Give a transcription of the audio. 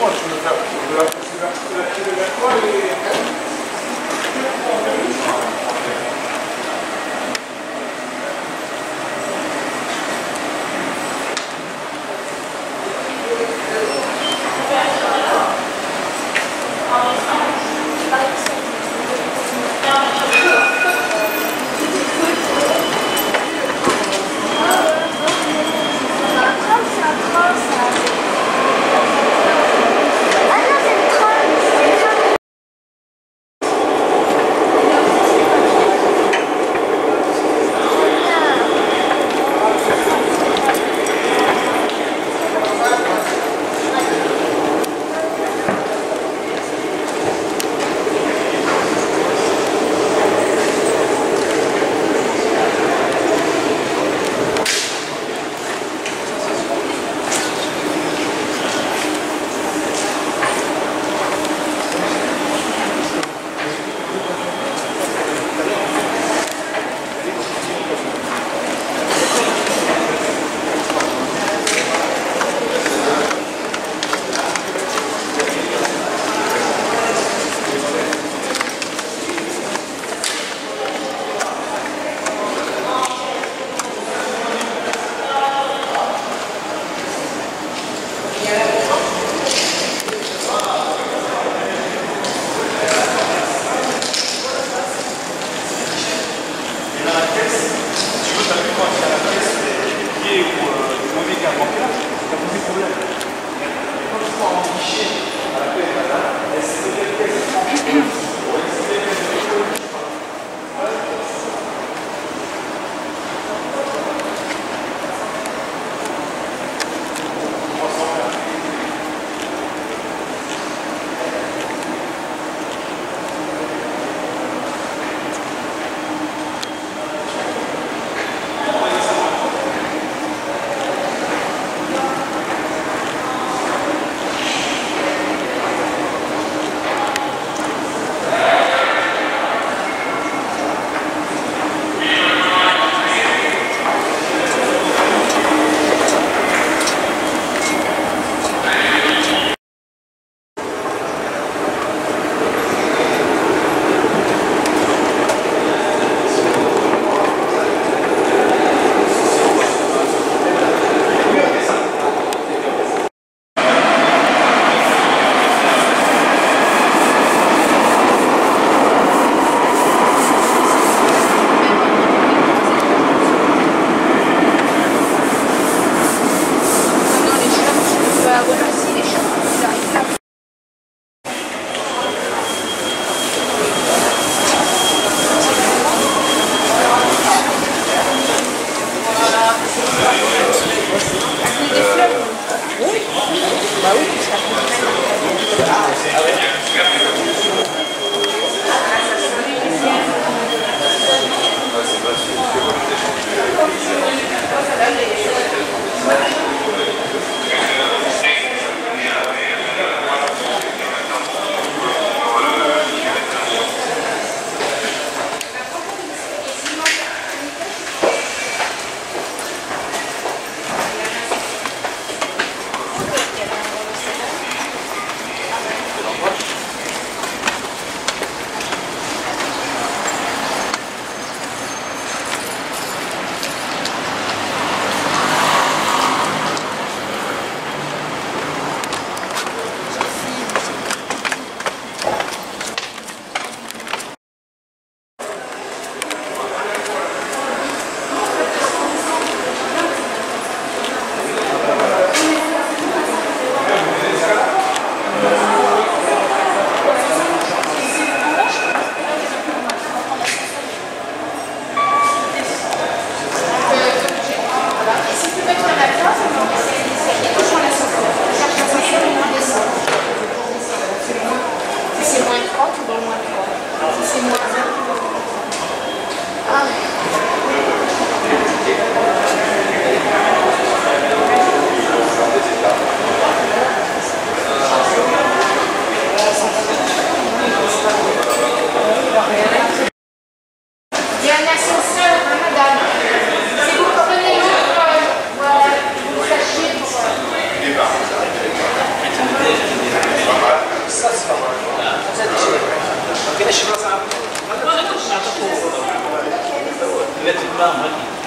можно, да, себя, себя, себя, себя, себя, себя, себя, Bấu إيش بس عم ما تقولش ما تقولش